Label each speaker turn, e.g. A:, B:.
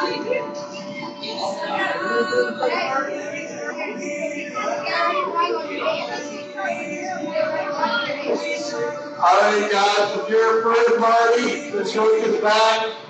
A: All right, guys, if you're a third party, the choice is back.